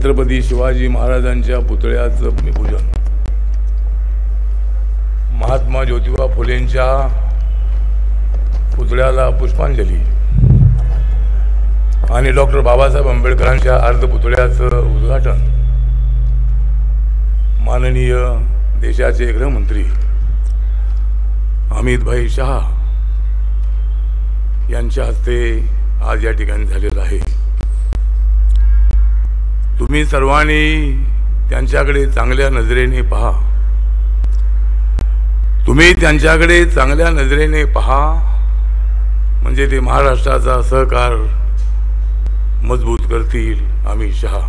छत्रपती शिवाजी महाराजांच्या पुतळ्याचं पूजन महात्मा ज्योतिबा फुलेंच्या पुतळ्याला पुष्पांजली. आणि डॉक्टर बाबासाहेब आंबेडकरांच्या अर्धपुतळ्याचं उद्घाटन. माननीय देशाचे गृहमंत्री अमितभाई शहा यांच्या हस्ते आज या ठिकाणी झालेलं आहे. तुम्ही सर्वांनी त्यांच्याकडे चांगल्या नजरेने पहा. तुम्ही त्यांच्याकडे चांगल्या नजरेने पहा. म्हणजे ते महाराष्ट्राचा सहकार मज़बूत करतील अमित शहा.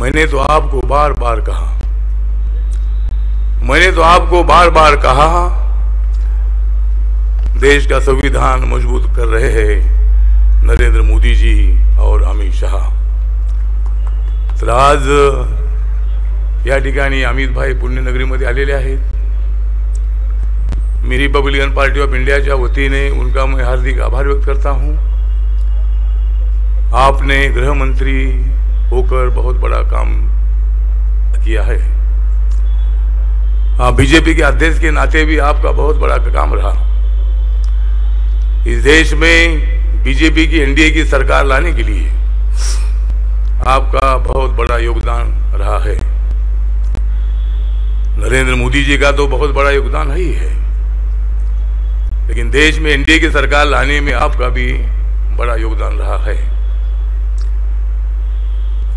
मैंने तो आपको बार बार कहा. मैंने तो आपको बार बार कहा, देश का संविधान मज़बूत कर रहे हैं, नरेंद्र मोदी जी और अमित शहा तर आज या ठिकाणी अमितभाई पुण्यनगरीमध्ये आलेले आहेत. मी रिपब्लिकन पार्टी ऑफ़ इंडिया इंडियाच्या वतीने उनका मैं हार्दिक आभार व्यक्त करता हूँ. आपने गृह मंत्री होकर बहुत बड़ा काम किया है, बीजेपी के अध्यक्ष के नाते भी आपका बहुत बड़ा काम रहा. इस देश में बीजेपी की एनडीए की सरकार लाने के लिए आपका बहुत बड़ा योगदान रहा है। नरेंद्र मोदी जी का तो बहुत बड़ा योगदान ही है लेकिन देश में एनडीए की सरकार लाने में आपका भी बड़ा योगदान रहा है।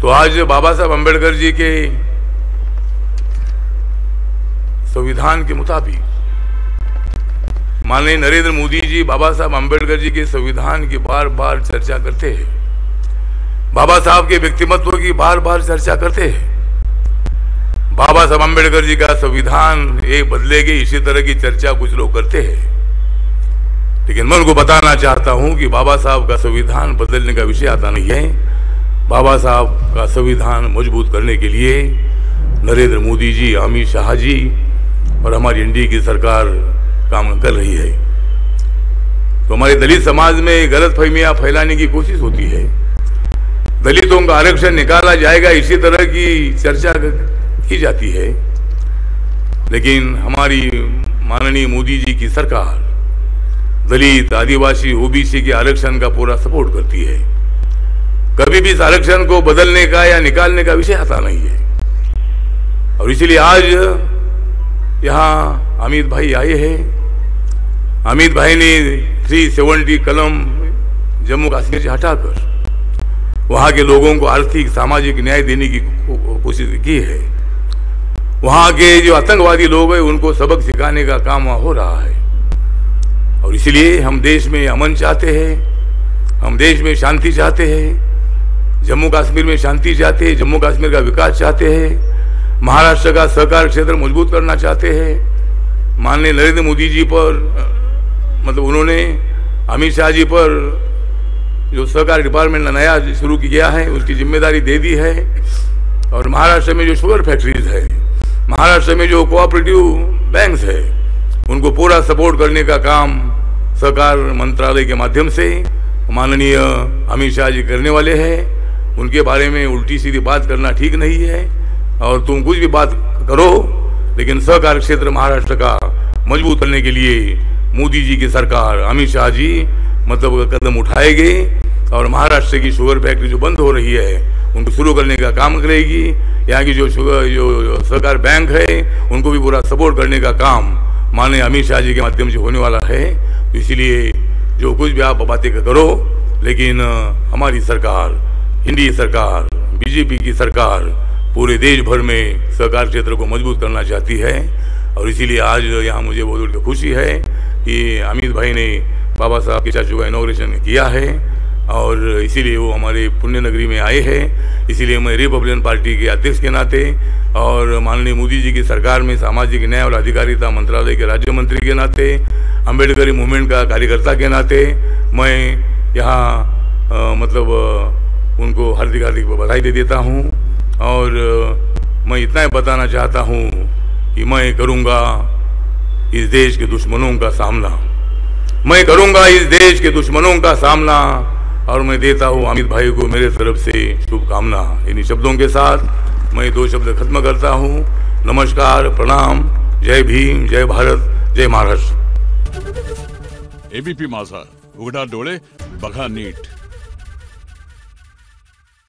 तो आज बाबा साहब अंबेडकर जी के संविधान के मुताबिक माननीय नरेंद्र मोदी जी बाबा साहब अंबेडकर जी के संविधान की बार बार चर्चा करते हैं। बाबा साहब के व्यक्तिमत्व की बार बार चर्चा करते हैं। बाबा साहब अंबेडकर जी का संविधान ये बदलेगी, इसी तरह की चर्चा कुछ लोग करते हैं। लेकिन मैं उनको बताना चाहता हूँ कि बाबा साहब का संविधान बदलने का विषय आता नहीं है। बाबा साहब का संविधान मज़बूत करने के लिए नरेंद्र मोदी जी, अमित शाह जी और हमारी एनडीए की सरकार काम कर रही है। तो हमारे दलित समाज में गलत फहमियाँ फैलाने की कोशिश होती है। दलितों का आरक्षण निकाला जाएगा, इसी तरह की चर्चा की जाती है। लेकिन हमारी माननीय मोदी जी की सरकार दलित, आदिवासी, ओबीसी के आरक्षण का पूरा सपोर्ट करती है। कभी भी इस आरक्षण को बदलने का या निकालने का विषय आता नहीं है। और इसलिए आज यहाँ अमित भाई आए हैं। अमित भाई ने थ्री सेवेंटी कलम जम्मू कश्मीर से हटाकर वहाँ के लोगों को आर्थिक, सामाजिक न्याय देने की कोशिश की है। वहाँ के जो आतंकवादी लोग हैं, उनको सबक सिखाने का काम हो रहा है। और इसलिए हम देश में अमन चाहते हैं, हम देश में शांति चाहते हैं, जम्मू कश्मीर में शांति चाहते हैं, जम्मू कश्मीर का विकास चाहते हैं, महाराष्ट्र का सहकार क्षेत्र मज़बूत करना चाहते हैं। माननीय नरेंद्र मोदी जी पर मतलब उन्होंने, अमित शाह जी पर जो सहकार डिपार्टमेंट ने नया शुरू किया है, उसकी ज़िम्मेदारी दे दी है। और महाराष्ट्र में जो शुगर फैक्ट्रीज है, महाराष्ट्र में जो कोऑपरेटिव बैंक्स है, उनको पूरा सपोर्ट करने का काम सरकार मंत्रालय के माध्यम से माननीय अमित शाह जी करने वाले हैं। उनके बारे में उल्टी सीधी बात करना ठीक नहीं है। और तुम कुछ भी बात करो, लेकिन सहकार क्षेत्र महाराष्ट्र का मज़बूत करने के लिए मोदी जी की सरकार, अमित शाह जी मतलब कदम उठाएँगे। और महाराष्ट्र की शुगर फैक्ट्री जो बंद हो रही है, उनको शुरू करने का काम करेगी। यहाँ की जो शुगर जो सरकार बैंक है, उनको भी पूरा सपोर्ट करने का काम माननीय अमित शाह जी के माध्यम से होने वाला है। तो इसीलिए जो कुछ भी आप बातें करो, लेकिन हमारी सरकार इंडिया सरकार, बीजेपी की सरकार पूरे देश भर में सहकार क्षेत्र को मज़बूत करना चाहती है। और इसीलिए आज यहाँ मुझे बहुत खुशी है कि अमित भाई ने बाबा साहब के चाचू का इनाग्रेशन किया है और इसीलिए वो हमारे पुण्य नगरी में आए हैं। इसीलिए मैं रिपब्लिकन पार्टी के अध्यक्ष के नाते और माननीय मोदी जी की सरकार में सामाजिक न्याय और अधिकारिता मंत्रालय के राज्य मंत्री के नाते अम्बेडकरी मूवमेंट का कार्यकर्ता के नाते मैं यहाँ मतलब उनको हार्दिक हार्दिक बधाई दे देता हूँ। और मैं इतना ही बताना चाहता हूँ कि मैं करूँगा इस देश के दुश्मनों का सामना। मैं करूँगा इस देश के दुश्मनों का सामना। और मैं देता हूँ अमित भाई को मेरे तरफ़ से शुभकामना। इन्हीं शब्दों के साथ मैं दो शब्द खत्म करता हूँ। नमस्कार, प्रणाम। जय भीम, जय भारत, जय महाराष्ट्र। एबीपी माझा उघडा डोळे बघा नीट।